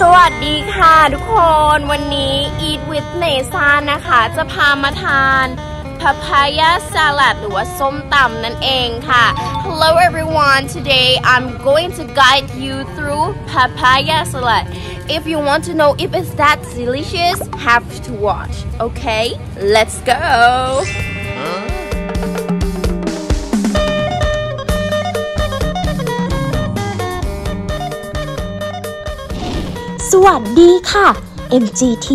สวัสดีค่ะทุกคนวันนี้ Eat with n a s a นะคะ จะพามาทาน papaya salad หรือว่าส้มตำนั่นเองค่ะ Hello everyone today I'm going to guide you through papaya salad If you want to know if it's that delicious have to watch okay let's go สวัสดีค่ะ MGT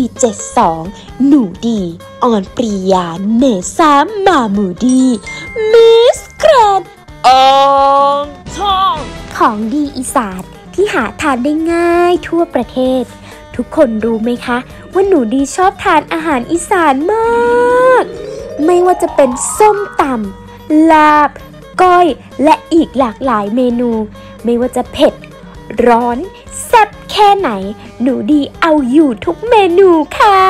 72หนูดี ออนปรียา เนซามมามูดี มิสแกรนอองทองของดีอีสานที่หาทานได้ง่ายทั่วประเทศ ทุกคนรู้ไหมคะ ว่าหนูดีชอบทานอาหารอีสานมาก ไม่ว่าจะเป็นส้มตำลาบ ก้อย และอีกหลากหลายเมนู ไม่ว่าจะเผ็ด ร้อน แซ่บ แค่ไหน หนูดีเอาอยู่ทุกเมนูค่ะ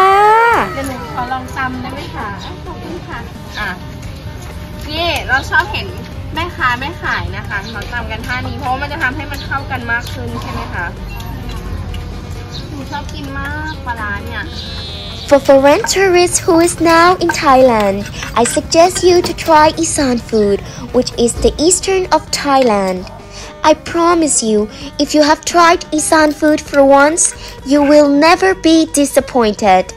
เดี๋ยวหนูขอลองตำได้ไหมคะขอบคุณค่ะอะนี่เราชอบเห็นแม่ค้าแม่ขายนะคะเขาตำกันท่านี้เพราะว่ามันจะทำให้มันเข้ากันมากขึ้นใช่ไหมคะหนูชอบกินมากปลาร้าเนี่ย For foreign tourists who is now in Thailand, I suggest you to try Isan food, which is the eastern of Thailand. I promise you, if you have tried Isan food for once, you will never be disappointed.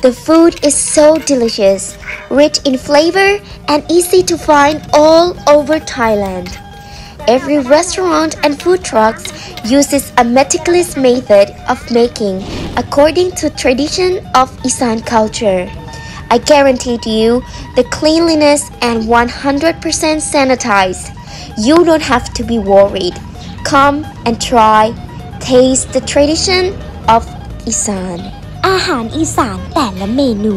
The food is so delicious, rich in flavor, and easy to find all over Thailand. Every restaurant and food trucks uses a meticulous method of making according to tradition of Isan culture. I guarantee to you the cleanliness and 100% sanitized. You don't have to be worried. Come and try. Taste the tradition of Isan. อาหารอีสานแต่ละเมนู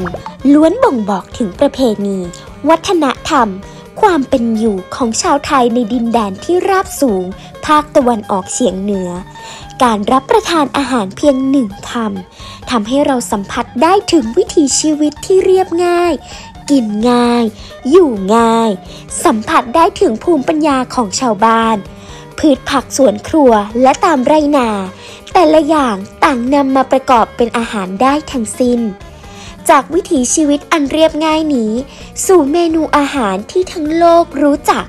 ล้วนบ่งบอกถึงประเพณี วัฒนธรรม ความเป็นอยู่ของชาวไทยในดินแดนที่ราบสูง ภาคตะวันออกเฉียงเหนือ การรับประทานอาหารเพียงหนึ่งคำทำให้เราสัมผัสได้ถึงวิถีชีวิตที่เรียบง่าย กินง่าย อยู่ง่าย สัมผัสได้ถึงภูมิปัญญาของชาวบ้าน พืชผักสวนครัวและตามไรนา แต่ละอย่างต่างนำมาประกอบเป็นอาหารได้ทั้งสิ้นจากวิถีชีวิตอันเรียบง่ายนี้ สู่เมนูอาหารที่ทั้งโลกรู้จัก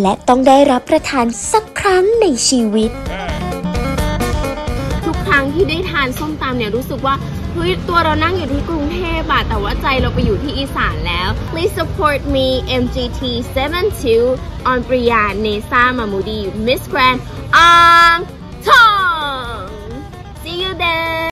และต้องได้รับประทานสักครั้งในชีวิต ครั้งที่ได้ทานส้มตำเนี่ยรู้สึกว่าเฮ้ยตัวเรานั่งอยู่ที่กรุงเทพอะแต่ว่าใจเราไปอยู่ที่อีสานแล้ว Please support me MGT 72 on Priya Nesa Mamudi Miss Grand อ่า